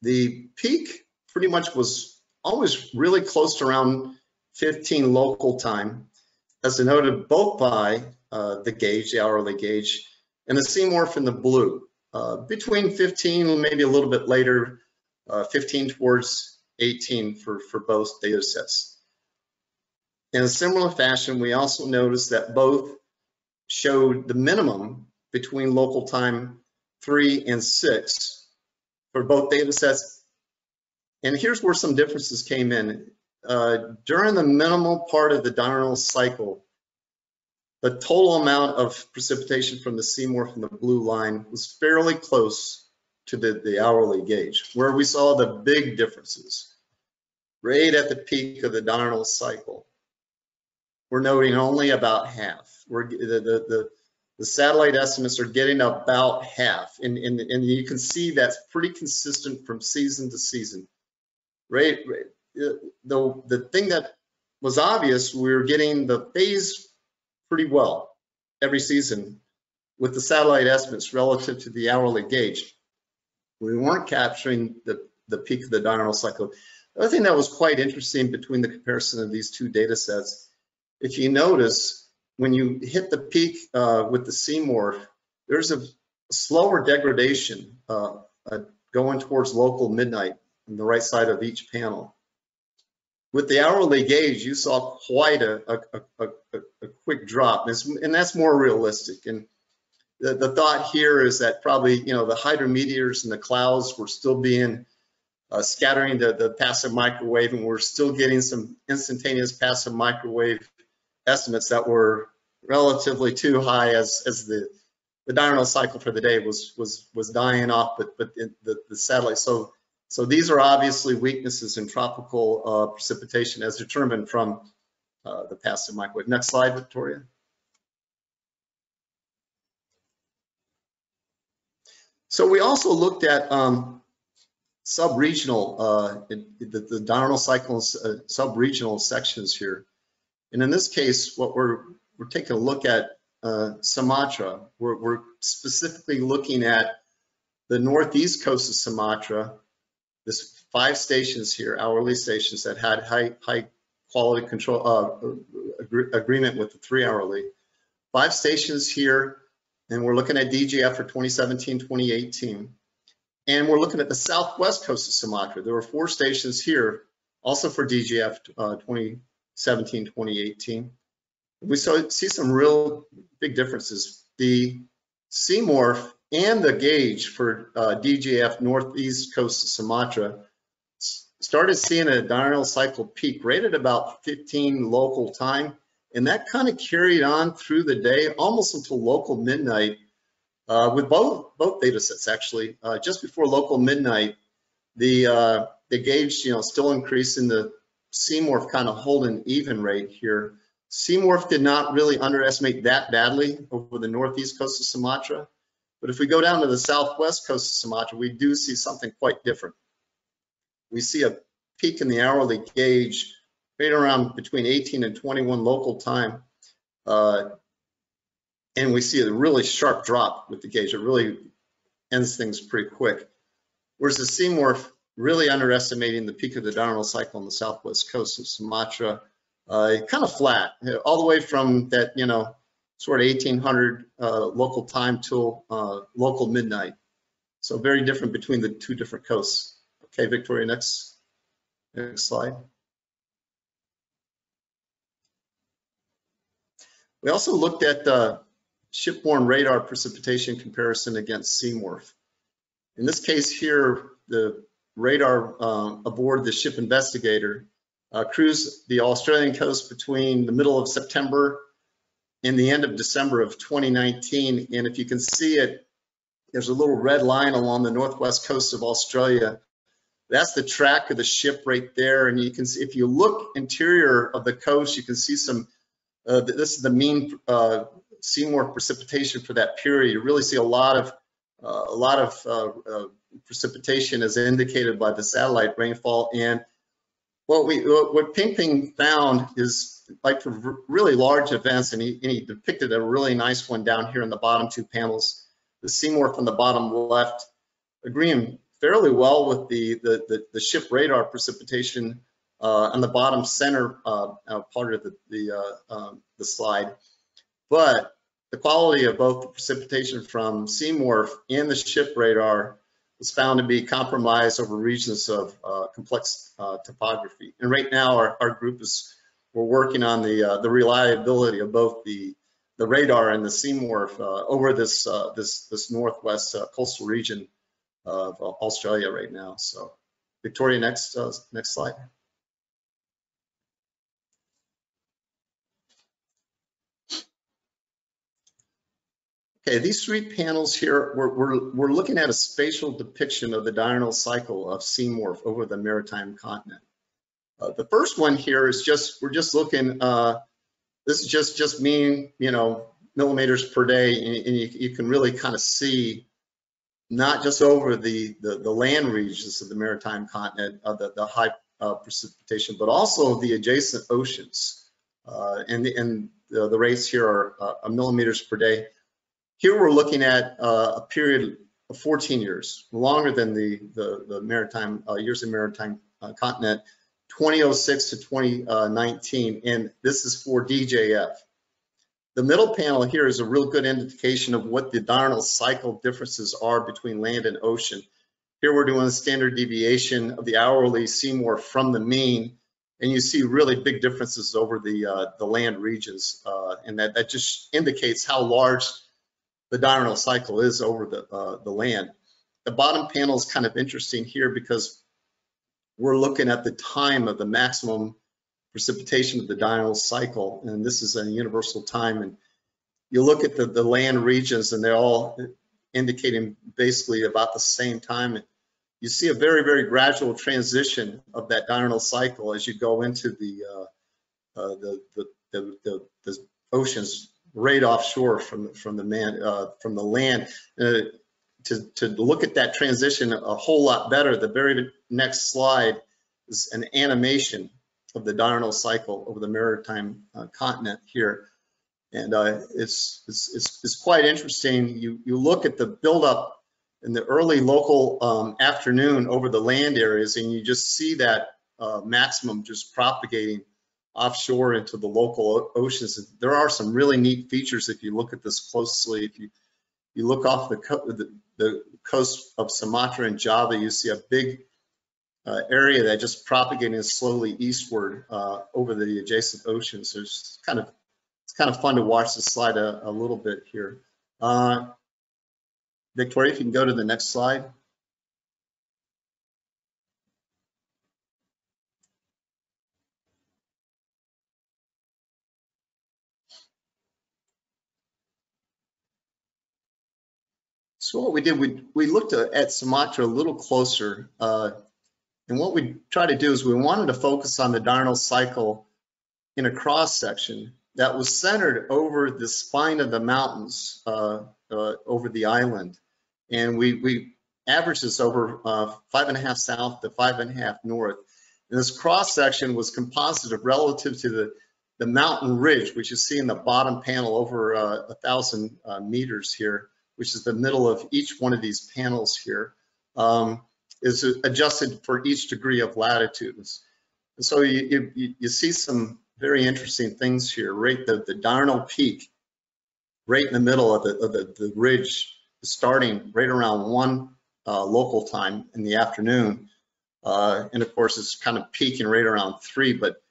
the peak pretty much was always really close to around 15 local time, as denoted both by uh, the gauge, the hourly gauge, and the CMORPH in the blue. Uh, between 15, maybe a little bit later, uh, 15 towards 18 for, for both data sets. In a similar fashion, we also noticed that both showed the minimum between local time three and six for both data sets. And here's where some differences came in. Uh, during the minimal part of the diurnal cycle, the total amount of precipitation from the CMORPH from the blue line was fairly close to the, the hourly gauge, where we saw the big differences right at the peak of the diurnal cycle. We're noting only about half. We're, the, the, the, the satellite estimates are getting about half, and, and, and you can see that's pretty consistent from season to season. Right, right. Uh, the, the thing that was obvious, we were getting the phase pretty well every season with the satellite estimates relative to the hourly gauge. We weren't capturing the, the peak of the diurnal cycle. The other thing that was quite interesting between the comparison of these two data sets, if you notice, when you hit the peak uh, with the CMORPH, there's a slower degradation uh, uh, going towards local midnight on the right side of each panel. With the hourly gauge, you saw quite a, a, a, a quick drop, and, and, that's more realistic. And the, the, thought here is that probably, you know, the hydrometeors and the clouds were still being uh, scattering the, the passive microwave, and we're still getting some instantaneous passive microwave estimates that were relatively too high as, as the, the diurnal cycle for the day was was was dying off, but but the, the satellite. So so these are obviously weaknesses in tropical uh, precipitation as determined from uh, the passive microwave. Next slide, Victoria. So we also looked at um, sub-regional, uh, the, the diurnal cycles, uh, sub-regional sections here. And in this case, what we're, we're taking a look at uh, Sumatra. We're, we're specifically looking at the northeast coast of Sumatra, there's five stations here, hourly stations that had high, high quality control uh, agree, agreement with the three hourly. Five stations here, and we're looking at DJF for 2017, 2018. And we're looking at the southwest coast of Sumatra. There were four stations here, also for DJF uh, 2017, 2018. We saw, see some real big differences. The CMORPH and the gauge for uh, DJF northeast coast of Sumatra started seeing a diurnal cycle peak right at about 15 local time. And that kind of carried on through the day, almost until local midnight, uh, with both both data sets actually. Uh, just before local midnight, the uh, the gauge, you know, still increasing. The CMORPH kind of holding even rate here. CMORPH did not really underestimate that badly over the northeast coast of Sumatra. But if we go down to the southwest coast of Sumatra, we do see something quite different. We see a peak in the hourly gauge right around between 18 and 21 local time. Uh, and we see a really sharp drop with the gauge. It really ends things pretty quick. Whereas the CMORPH really underestimating the peak of the diurnal cycle on the southwest coast of Sumatra, uh, kind of flat, all the way from that, you know, sort of 1800 uh, local time till uh, local midnight. So very different between the two different coasts. Okay, Victoria, next, next slide. We also looked at the shipborne radar precipitation comparison against CMORPH. In this case here, the radar uh, aboard the ship investigator uh, cruised the Australian coast between the middle of September and the end of December of 2019. And if you can see it, there's a little red line along the northwest coast of Australia. That's the track of the ship right there. And you can see, if you look interior of the coast, you can see some, uh, this is the mean uh, CMORPH precipitation for that period. You really see a lot of, uh, a lot of uh, uh, precipitation as indicated by the satellite rainfall. And what we, what Ping Ping found is like for really large events, and he, and he depicted a really nice one down here in the bottom two panels, the CMORPH on the bottom left, agreeing fairly well with the, the, the, the ship radar precipitation uh, on the bottom center uh, uh, part of the, the, uh, um, the slide. But the quality of both the precipitation from CMORPH and the ship radar was found to be compromised over regions of uh, complex uh, topography. And right now our, our group is, we're working on the, uh, the reliability of both the, the radar and the CMORPH uh, over this, uh, this, this northwest uh, coastal region of Australia right now. So Victoria, next, next slide. Okay, these three panels here, we're, we're, we're looking at a spatial depiction of the diurnal cycle of CMORPH over the maritime continent. Uh, the first one here is just, we're just looking, uh, this is just, just mean, you know, millimeters per day, and, and you, you, can really kind of see not just over the, the, the land regions of the maritime continent, uh, the, the high uh, precipitation, but also the adjacent oceans. Uh, and and the, the rates here are uh, millimeters per day. Here we're looking at uh, a period of 14 years, longer than the, the, the maritime, uh, years of maritime uh, continent, 2006 to 2019, and this is for DJF. The middle panel here is a real good indication of what the diurnal cycle differences are between land and ocean. Here we're doing a standard deviation of the hourly CMORPH from the mean, and you see really big differences over the, uh, the land regions, uh, and that, that just indicates how large the diurnal cycle is over the, uh, the land. The bottom panel is kind of interesting here because we're looking at the time of the maximum precipitation of the diurnal cycle, and this is a universal time. And you look at the, the land regions, and they're all indicating basically about the same time. You see a very, very gradual transition of that diurnal cycle as you go into the, uh, uh, the, the, the, the, oceans right offshore from from the man uh, from the land. Uh, to to look at that transition a whole lot better, the very next slide is an animation of the diurnal cycle over the maritime uh, continent here. And uh, it's, it's, it's, it's, quite interesting. You, you look at the buildup in the early local um, afternoon over the land areas and you just see that uh, maximum just propagating offshore into the local oceans. There are some really neat features if you look at this closely. If you you look off the, co the, the coast of Sumatra and Java, you see a big uh, area that just propagating slowly eastward uh, over the adjacent oceans. So it's kind of it's kind of fun to watch the slide a, a little bit here. Uh, Victoria, if you can go to the next slide. So what we did, we, we looked at Sumatra a little closer. Uh, and what we try to do is we wanted to focus on the diurnal cycle in a cross section that was centered over the spine of the mountains uh, uh, over the island. And we, we averaged this over uh, five and a half south to five and a half north. And this cross section was composited relative to the, the mountain ridge, which you see in the bottom panel over uh, a thousand uh, meters here, which is the middle of each one of these panels here, um, is adjusted for each degree of latitudes. And so you, you, you see some very interesting things here, right? The, the diurnal peak, right in the middle of the, of the, the ridge, starting right around one uh, local time in the afternoon. Uh, and of course, it's kind of peaking right around three, but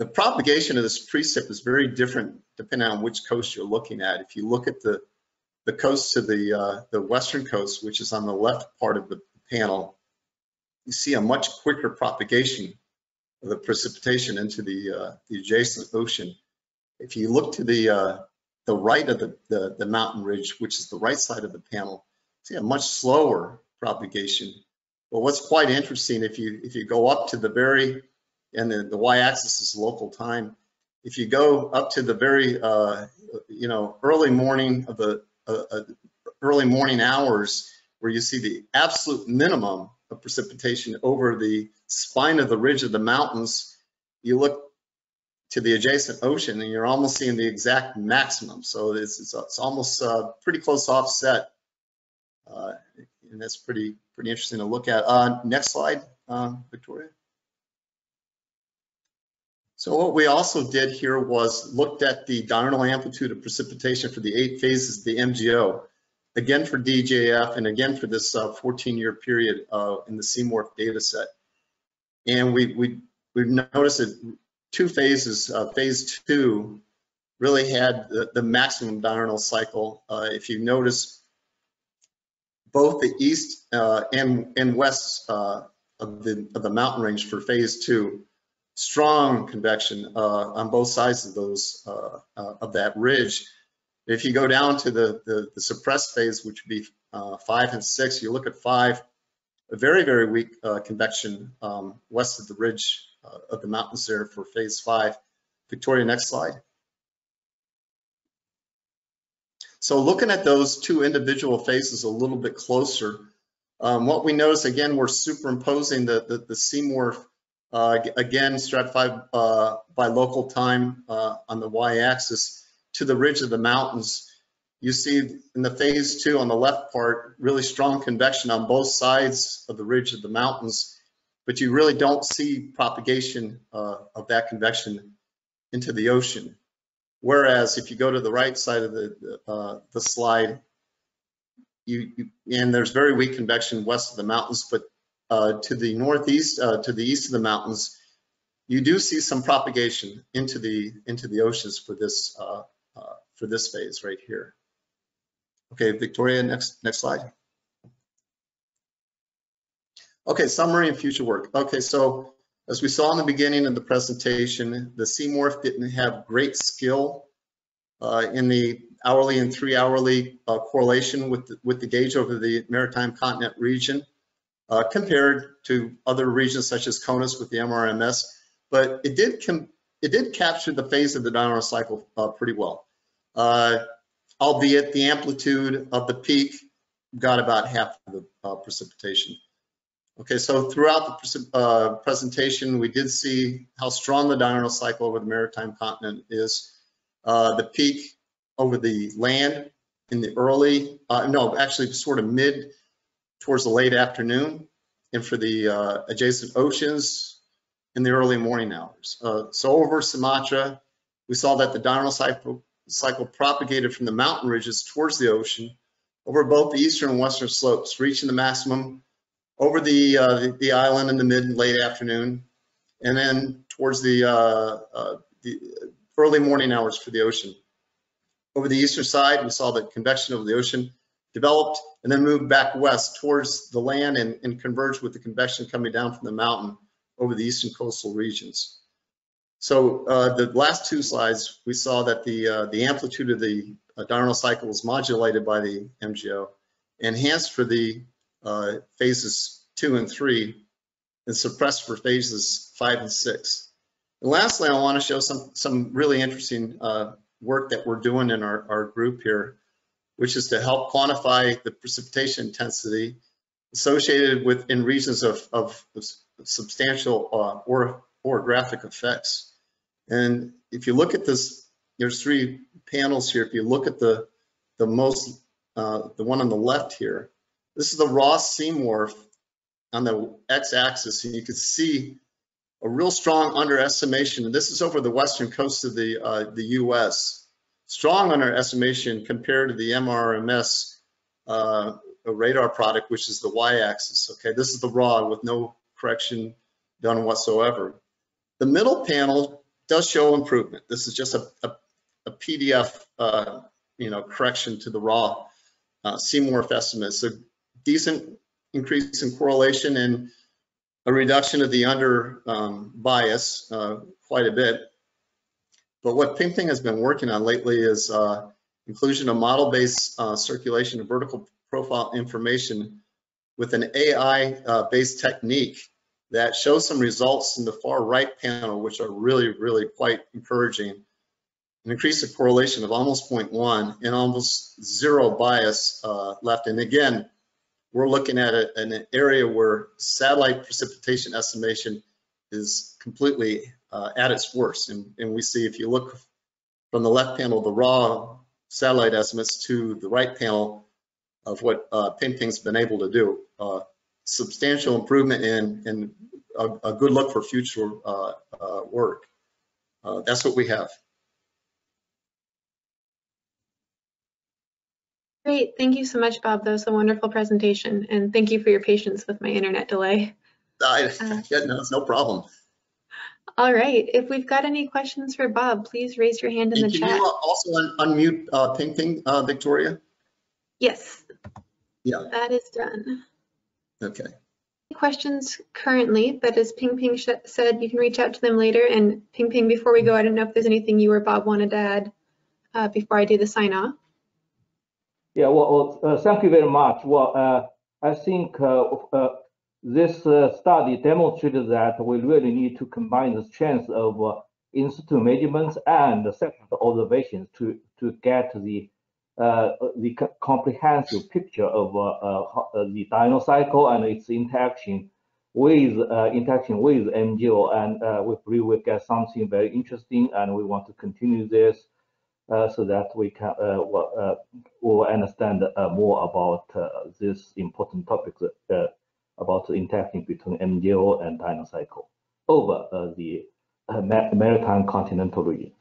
the propagation of this precip is very different depending on which coast you're looking at. If you look at the, the coast to the, uh, the western coast, which is on the left part of the panel, you see a much quicker propagation of the precipitation into the, uh, the adjacent ocean. If you look to the, uh, the right of the, the, the mountain ridge, which is the right side of the panel, see a much slower propagation. But what's quite interesting, if you if you go up to the very, and the, the y-axis is local time, if you go up to the very, uh, you know, early morning of the uh, uh, early morning hours, where you see the absolute minimum of precipitation over the spine of the ridge of the mountains, you look to the adjacent ocean and you're almost seeing the exact maximum. So it's, it's, it's almost uh, pretty close offset. Uh, and that's pretty, pretty interesting to look at. Uh, next slide, um, Victoria. So what we also did here was looked at the diurnal amplitude of precipitation for the eight phases of the MJO, again for DJF and again for this 14-year uh, period uh, in the CMORPH data set. And we, we, we've noticed that two phases, uh, phase two really had the, the maximum diurnal cycle. Uh, if you notice, both the east uh, and, and west uh, of, the, of the mountain range for phase two, strong convection uh, on both sides of those, uh, of that ridge. If you go down to the, the, the suppressed phase, which would be five and six, you look at five, a very, very weak convection um, west of the ridge uh, of the mountains there for phase five. Victoria, next slide. So looking at those two individual phases a little bit closer, um, what we notice again, we're superimposing the, the, the uh, again, stratified uh, by local time uh, on the y-axis to the ridge of the mountains. You see in the phase two on the left part, really strong convection on both sides of the ridge of the mountains but you really don't see propagation uh, of that convection into the ocean. Whereas if you go to the right side of the, uh, the slide, you, you, and there's very weak convection west of the mountains, but uh, to the northeast, uh, to the east of the mountains, you do see some propagation into the into the oceans for this uh, uh, for this phase right here. Okay, Victoria, next next slide. Okay, summary and future work. Okay, so as we saw in the beginning of the presentation, the CMORPH didn't have great skill uh, in the hourly and three hourly uh, correlation with the, with the gauge over the maritime continent region uh, compared to other regions such as CONUS with the MRMS, but it did it did capture the phase of the diurnal cycle uh, pretty well, uh, albeit the amplitude of the peak got about half of the uh, precipitation. Okay, so throughout the uh, presentation, we did see how strong the diurnal cycle over the maritime continent is. Uh, the peak over the land in the early, no, actually sort of mid towards the late afternoon, and for the uh, adjacent oceans in the early morning hours. Uh, so over Sumatra, we saw that the diurnal cycle, cycle propagated from the mountain ridges towards the ocean over both the eastern and western slopes, reaching the maximum over the, uh, the, the island in the mid and late afternoon, and then towards the, uh, uh, the early morning hours for the ocean. Over the eastern side, we saw the convection over the ocean developed and then moved back west towards the land and, and converged with the convection coming down from the mountain over the eastern coastal regions. So uh, the last two slides, we saw that the, uh, the amplitude of the uh, diurnal cycle was modulated by the MJO, enhanced for the uh, phases two and three and suppressed for phases five and six. And lastly, I want to show some, some really interesting uh, work that we're doing in our, our group here, which is to help quantify the precipitation intensity associated with in regions of, of, of substantial uh, or orographic effects. And if you look at this, there's three panels here. If you look at the, the most, uh, the one on the left here, this is the raw CMORPH on the x-axis, and you can see a real strong underestimation. And this is over the western coast of the, uh, the US. Strong underestimation compared to the MRMS uh, radar product, which is the y-axis. Okay, this is the raw with no correction done whatsoever. The middle panel does show improvement. This is just a, a, a PDF, uh, you know, correction to the raw uh, CMORPH estimates. So decent increase in correlation and a reduction of the under um, bias uh, quite a bit. But what Pingping has been working on lately is uh, inclusion of model-based uh, circulation of vertical profile information with an AI-based uh, technique that shows some results in the far right panel, which are really, really quite encouraging. An increase of correlation of almost 0.1 and almost zero bias uh, left. And again, we're looking at a, an area where satellite precipitation estimation is completely uh, at its worst. And, and we see if you look from the left panel, the raw satellite estimates to the right panel of what uh, Pingping's been able to do. Uh, substantial improvement in, in a, a good look for future uh, uh, work. Uh, that's what we have. Great. Thank you so much, Bob. That was a wonderful presentation. And thank you for your patience with my internet delay. I, Uh, yeah, no, no problem. All right. If we've got any questions for Bob, please raise your hand in the And can chat. you also un- unmute uh, Pingping, uh, Victoria? Yes, Yeah, that is done. okay. Questions currently, but as Ping Ping sh- said, you can reach out to them later. And Ping Ping, before we go, I don't know if there's anything you or Bob wanted to add uh, before I do the sign off. Yeah, well, well, uh, thank you very much. Well, uh, I think uh, uh, this uh, study demonstrated that we really need to combine the strength of uh, in situ measurements and second observations to to get the uh, the comprehensive picture of uh, uh, uh, the diurnal cycle and its interaction with interaction with MJO, and we believe we get something very interesting, and we want to continue this so that we can will understand more about this important topic about the interaction between MJO and diurnal cycle over uh, the uh, maritime continental region.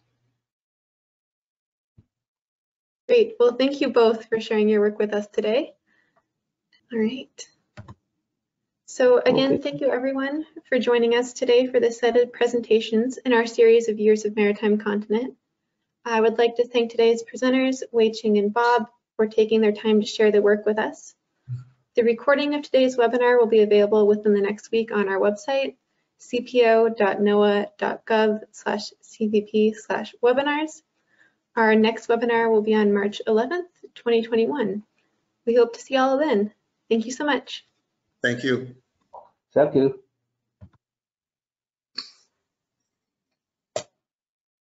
Great. Well, thank you both for sharing your work with us today. All right. So again, Okay. thank you everyone for joining us today for this set of presentations in our series of Years of Maritime Continent. I would like to thank today's presenters, Wei Ching and Bob, for taking their time to share their work with us. The recording of today's webinar will be available within the next week on our website, cpo.noaa.gov slash cvp slash webinars. Our next webinar will be on March 11th, 2021. We hope to see you all then. Thank you so much. Thank you. Thank you.